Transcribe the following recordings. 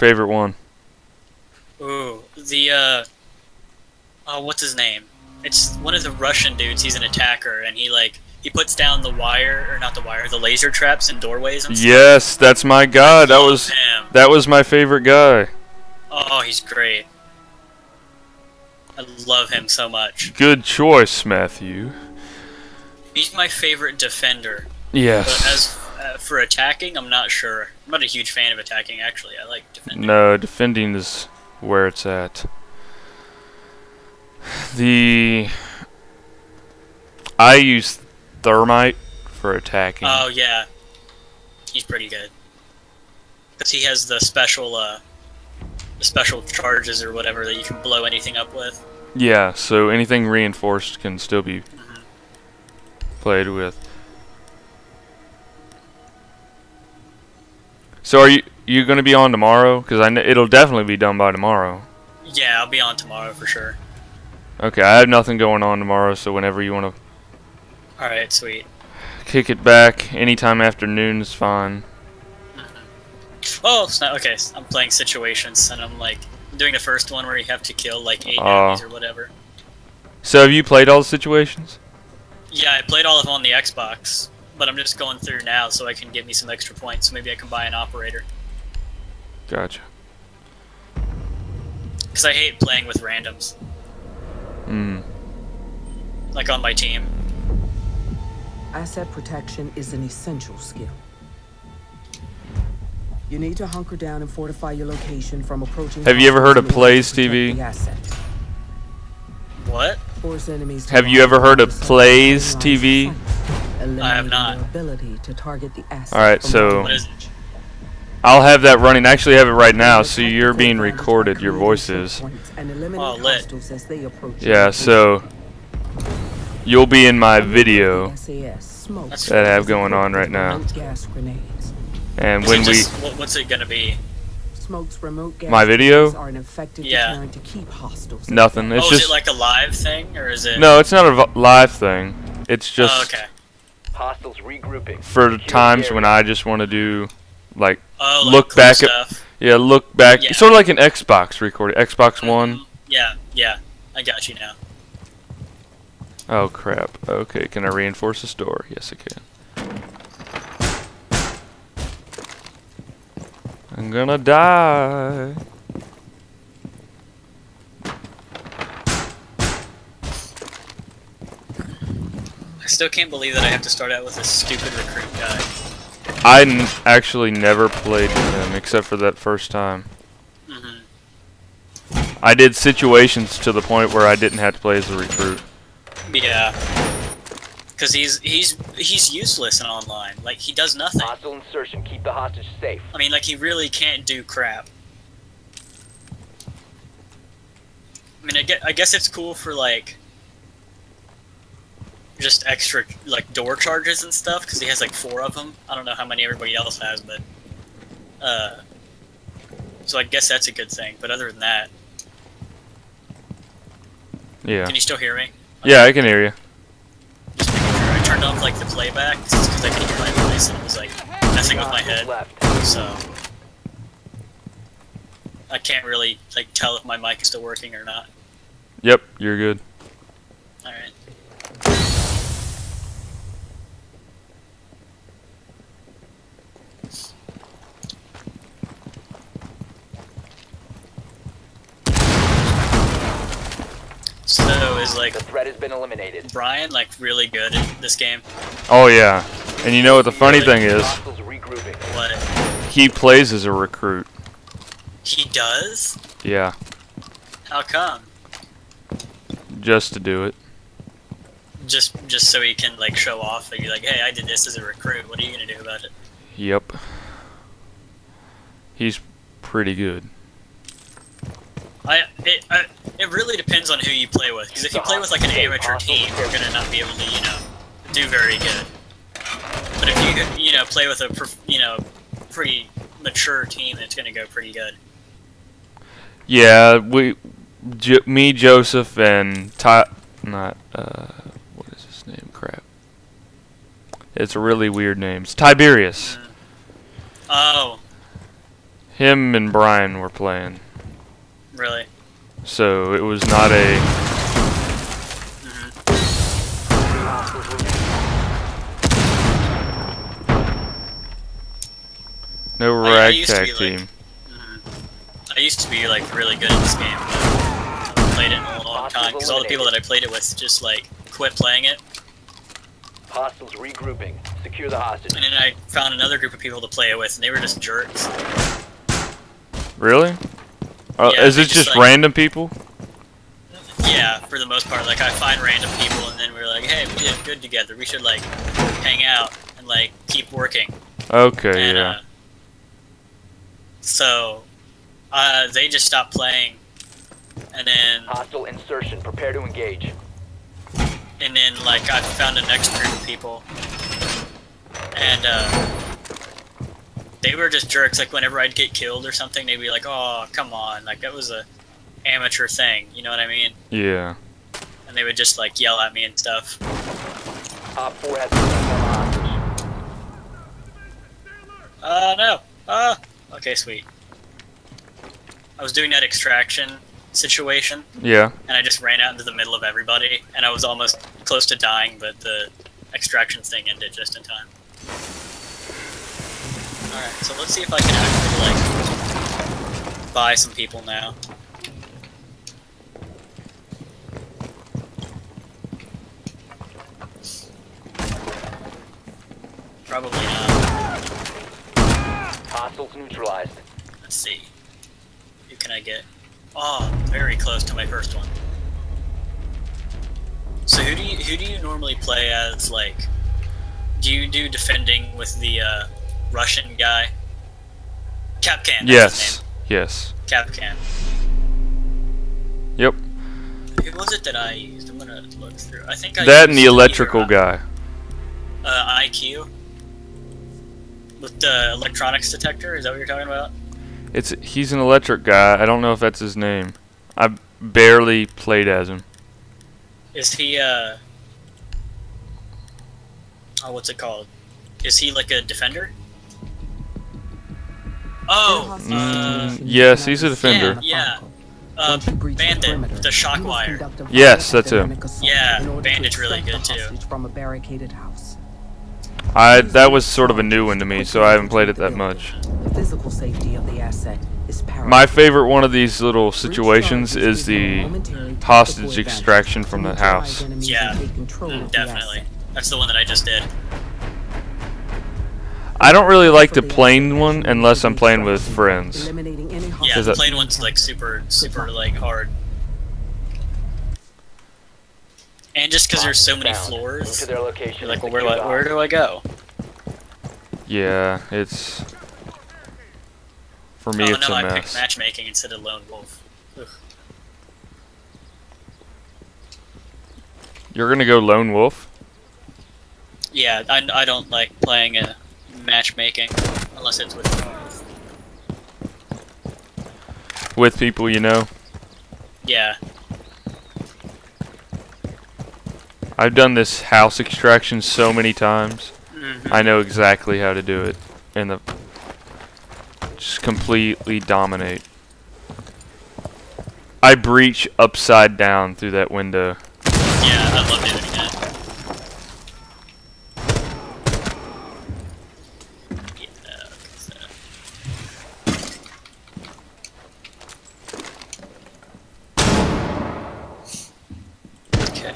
favorite one? Ooh, the uh, oh, what's his name? It's one of the Russian dudes. He's an attacker, and he like he puts down the wire or not the wire, the laser traps in doorways and stuff. Yes, that's my guy. That was him. that was my favorite guy. Oh, he's great. I love him so much. Good choice, Matthew. He's my favorite defender. Yes. Uh, for attacking, I'm not sure. I'm not a huge fan of attacking, actually. I like defending. No, defending is where it's at. The I use thermite for attacking. Oh yeah, he's pretty good. Cause he has the special, uh, the special charges or whatever that you can blow anything up with. yeah, so anything reinforced can still be played with. So are you you going to be on tomorrow? Because I kn- it'll definitely be done by tomorrow. Yeah, I'll be on tomorrow for sure. Okay, I have nothing going on tomorrow, so whenever you want to All right, sweet. kick it back, anytime after noon is fine. Mm-hmm. Oh, snap. Okay, I'm playing situations, and I'm like doing the first one where you have to kill like eight oh. enemies or whatever. So have you played all the situations? Yeah, I played all of them on the Xbox, but I'm just going through now so I can get me some extra points. So maybe I can buy an operator. Gotcha. Because I hate playing with randoms, Mm. like on my team. Asset protection is an essential skill. You need to hunker down and fortify your location from approaching. Have you ever heard of hostiles in Plays.tv? What? Force enemies Have you ever heard of Plays from TV? Line of sight, I have eliminating not. ability to target the asset Alright, so- long What is it? range. I'll have that running. I actually have it right now, Gain so you're being recorded. Your creating voice is. points and eliminate Oh, lit. hostiles as they approach Yeah, so you'll be in my video SAS smoke That's- that I have going on right now. remote Gas grenades. And when we what's it gonna be? Smoke's remote gas My video? Are an effective Yeah. deterrent to keep hostiles. nothing. It's oh, is just it like a live thing, or is it? no. It's not a live thing. It's just Oh, okay. Hostiles regrouping. for Secure times when. I just want to do like Oh, like Look cool back at- yeah, look back. Yeah. Sort of like an Xbox recording. Xbox One. Mhm. Yeah, yeah. I got you now. Oh crap. Okay, can I reinforce this door? Yes, I can. I'm gonna die. Still can't believe that I have to start out with a stupid recruit guy. I n- actually never played with him except for that first time. hmm I did situations to the point where I didn't have to play as a recruit. Yeah. Because he's he's he's useless in online. Like he does nothing. Hostile insertion. Keep the hostage safe. I mean, like he really can't do crap. I mean, I guess, I guess it's cool for like just extra like door charges and stuff because he has like four of them. I don't know how many everybody else has, but uh, so I guess that's a good thing. But other than that, Yeah. can you still hear me? Yeah, I can hear you. Just making sure. I turned off like the playback because I could hear my voice and it was like messing with my head. so I can't really like tell if my mic is still working or not. Yep, you're good. All right. So is like The threat has been eliminated. Brian like really good at this game? Oh yeah. And you know what the funny thing is? What He plays as a recruit. he does? Yeah, How come? just to do it. Just just so he can like show off and be like, hey, I did this as a recruit. What are you gonna do about it? Yep. He's pretty good. I it I, it really depends on who you play with. Because if you play with like an amateur team, you're gonna not be able to you know do very good. But if you you know play with a you know pretty mature team, it's gonna go pretty good. Yeah, we, jo- me, Joseph, and Ty, not uh, what is his name? Crap. It's a really weird name. It's Tiberius. Oh, Him and Brian were playing. Really? So it was not a. Hostiles remaining. No I- I used to ragtag be, like- team. Mm-hmm. I used to be like really good at this game, but I played it in a long time because all the people that I played it with just like quit playing it, Hostiles regrouping. Secure the hostage. and then I found another group of people to play it with, and they were just jerks. Really? Uh, Yeah, is they it just, just like- random people? Yeah, for the most part, like I find random people, and then we're like, hey, we did good together. We should like hang out and like keep working. Okay, and, yeah. uh, so, uh, they just stopped playing, and then Hostile insertion. Prepare to engage. and then like I found a next group of people, and uh, they were just jerks. Like whenever I'd get killed or something, they'd be like, "Oh, come on!" Like that was a amateur thing. You know what I mean? Yeah. And they would just like yell at me and stuff. Op 4 has been on the hostage. Uh, no. Uh, okay, sweet. I was doing that extraction situation, Yeah. and I just ran out into the middle of everybody, and I was almost close to dying, but the extraction thing ended just in time. Alright, so let's see if I can actually, like, buy some people now. Probably not. Hostiles neutralized. Let's see. Who can I get? Oh, very close to my first one. So who do you who do you normally play as? Like, do you do defending with the uh, Russian guy? Kapkan. Yes. Yes. Kapkan. Yep. Who was it that I used? I'm gonna look through. I think I That and the electrical guy. Uh, IQ. With the electronics detector. Is that what you're talking about? It's he's an electric guy. I don't know if that's his name. I barely played as him. Is he uh Oh what's it called? Is he like a defender? Oh uh, Mm, yes, he's a defender. Yeah, uh Once you breach the Bandit, the you shock wire. Yes, that's him. Yeah, in order Bandit's really the good, too. hostage From a barricaded house. I that was sort of a new one to me, so I haven't played it that much. The physical safety of the asset is paramount. My favorite one of these little situations is give you a the hostage extraction from the house. Yeah, and take control of the definitely. That's the one that I just did. I don't really like the plain one unless I'm playing with friends. Yeah, the that- plain one's like super super like hard. And just because there's so many floors, to their location. you're like, well, and where do I where do I go? Yeah, it's for me oh it's no, a I picked matchmaking instead of lone wolf. Ugh. You're gonna go lone wolf? Yeah, I, I don't like playing a matchmaking unless it's with. with people you know. Yeah, I've done this house extraction so many times. mhm. I know exactly how to do it, and the just completely dominate. I breach upside down through that window. yeah, I love doing that. Yeah, okay, so- Okay.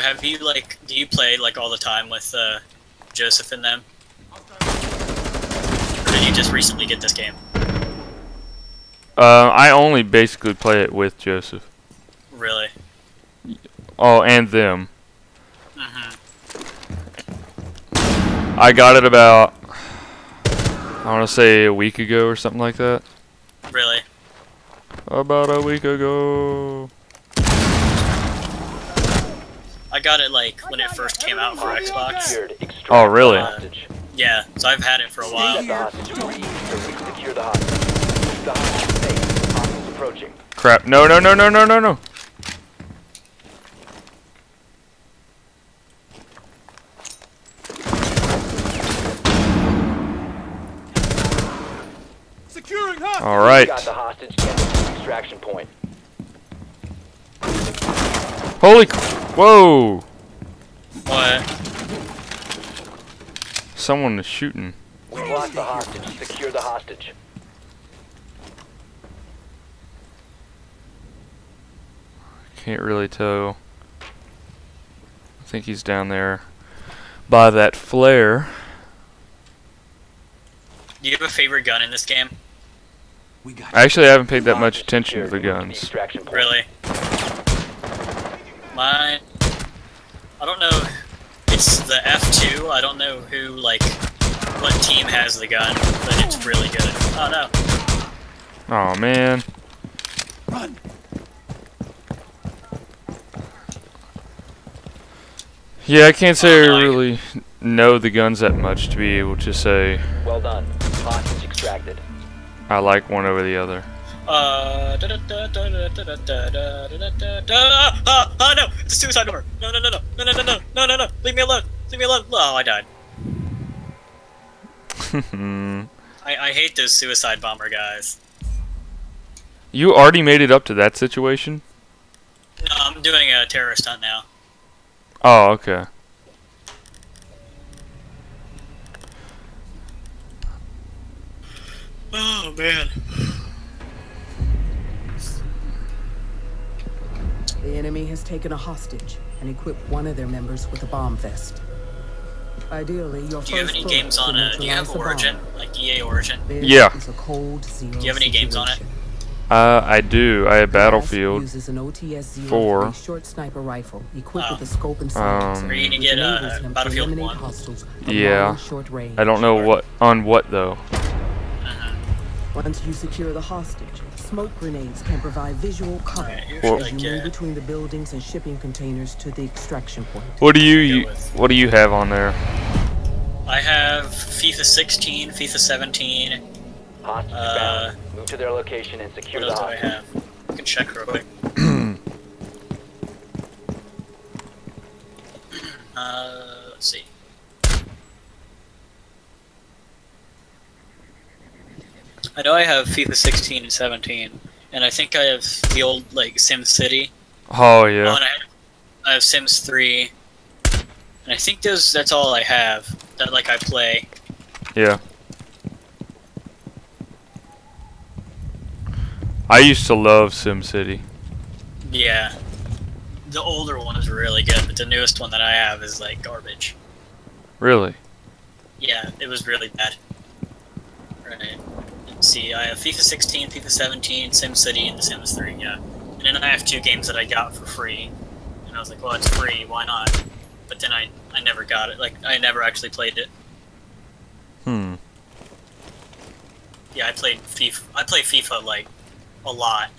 So have you like do you play like all the time with uh, Joseph and them? Or did you just recently get this game? Uh, I only basically play it with Joseph. Really? Oh, and them. hmm I got it about I want to say a week ago or something like that. Really? About a week ago. I got it like when it first came out for Xbox. Oh, really? Uh, yeah, so I've had it for a while. Crap! No! No! No! No! No! No! No! All right. Got the hostage extraction point. Holy c- Whoa! What? Someone is shooting. We've lost the hostage. Secure the hostage. Can't really tell. I think he's down there by that flare. Do you have a favorite gun in this game? Actually, I actually haven't paid that much attention to the guns. Really? Mine. I don't know. It's the F2. I don't know who, like, what team has the gun, but it's really good. Oh no. Oh man. Run! Yeah, I can't say I Oh, no, I- really know the guns that much to be able to say Well done. Hostage extracted. I like one over the other. Uh. Da, da, da, da, da, da, da, da, da, da, da, da. Ah, ah, ah, no! A suicide bomber! No, no, no, no, no, no, no, no, no, no, no! Leave me alone! Leave me alone! Oh, I died. I, I hate those suicide bomber guys. you already made it up to that situation? No, I'm doing a terrorist hunt now. Oh, okay. Oh man. Enemy has taken a hostage and equipped one of their members with a bomb vest. Ideally, your Do you have first any bullet games to on uh, do you have the Origin? bomb. Like EA Origin? This Yeah. is a cold zero Do you have any games on it? Uh, I do. I have Gas Battlefield. uses an OTS four. short sniper rifle equipped Oh. with a scope and Um, silencer. Are you gonna get, uh, enables him to Battlefield 1? hostiles Yeah. short range. I don't know what on what though. Uh-huh. Once you secure the hostage, smoke grenades can provide visual cover Alright, as you move between the buildings and shipping containers to the extraction point. What do you, Go with- what do you have on there? I have FIFA 16, FIFA 17. Hostage Uh. Move to their location and secure What the else do I have? I can check real quick. uh, let's see. I know I have FIFA 16 and 17, and I think I have the old like Sim City. Oh Oh, yeah. and I have, I have Sims 3, and I think those that's all I have that like I play. Yeah. I used to love Sim City. Yeah, the older one is really good, but the newest one that I have is like garbage. Really? Yeah, it was really bad. Right. See, I have FIFA 16, FIFA 17, SimCity, and The Sims 3, yeah. And then I have two games that I got for free. And I was like, well, it's free, why not? But then I, I never got it. Like, I never actually played it. Hmm. Yeah, I played FIFA. I play FIFA, like, a lot.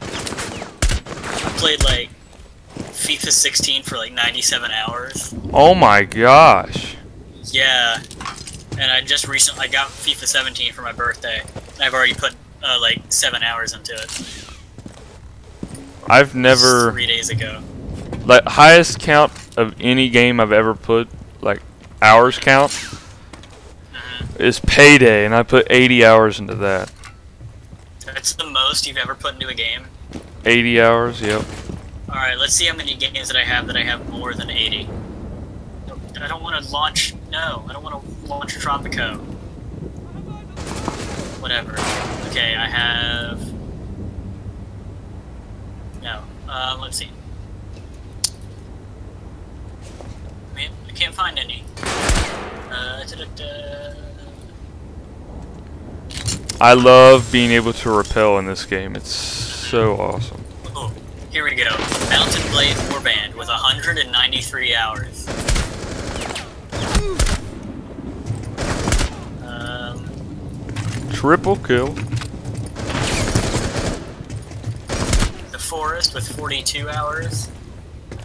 I played, like, FIFA 16 for, like, 97 hours. Oh my gosh. Yeah, and I just recently I got FIFA 17 for my birthday. I've already put uh, like seven hours into it. I've never three days ago. like highest count of any game I've ever put like hours count Mhm. is Payday, and I put 80 hours into that. That's the most you've ever put into a game. 80 hours. Yep. All right, let's see how many games that I have that I have more than 80. I don't want to launch. No, I don't want to launch Tropico. Whatever. Okay, I have. No. Um, let's see. I mean, I can't find any. Uh, da-da-da. I love being able to repel in this game. It's so awesome. Oh, here we go. Mount & Blade Warband with 193 hours. Um, Triple kill. The Forest with 42 hours.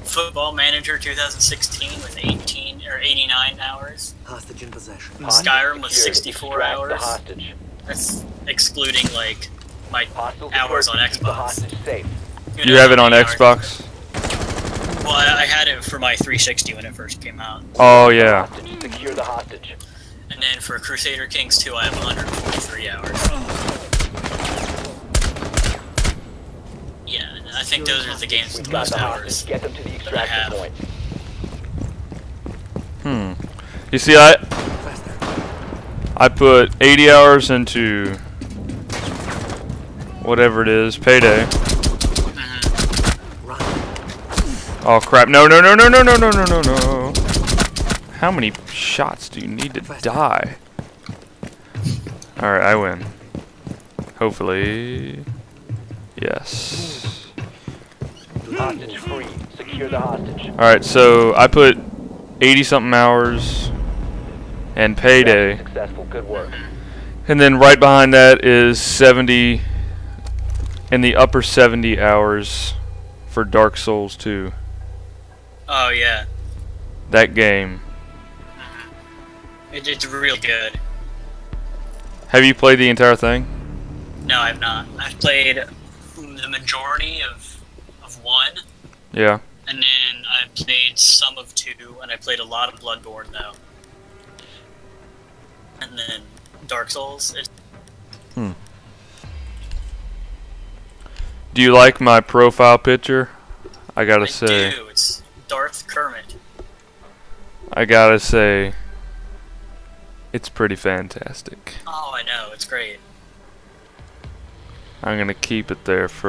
Football Manager 2016 with 18 or 89 hours. Hostage in possession. Skyrim with 64 hours. The hostage. That's excluding like my Hostiles hours on deployed to keep The Xbox. hostage safe. Who You knows have it on many hours- Xbox? Well, I, I had it for my 360 when it first came out, Oh yeah. Secure the hostage. And then for Crusader Kings 2, I have 143 hours. Yeah, I think those are the games with the most hours. Get them to the that I have. extraction point. Hmm. You see, I I put 80 hours into whatever it is, payday. Oh crap! No! No! No! No! No! No! No! No! No! How many shots do you need to die? All right, I win. Hopefully, yes. Hostage free. Secure the hostage. All right, so I put 80 something hours and payday. Successful. Good work. And then right behind that is 70 in the upper 70 hours for Dark Souls 2. Oh yeah, That game. It, it's real good. Have you played the entire thing? No, I've not. I've played the majority of of one, Yeah. and then I played some of two, and I played a lot of Bloodborne though. And then Dark Souls. It's, hmm. Do you like my profile picture? I gotta I say. do. It's Darth Kermit. I gotta say. It's pretty fantastic. Oh, I know. It's great. I'm gonna keep it there for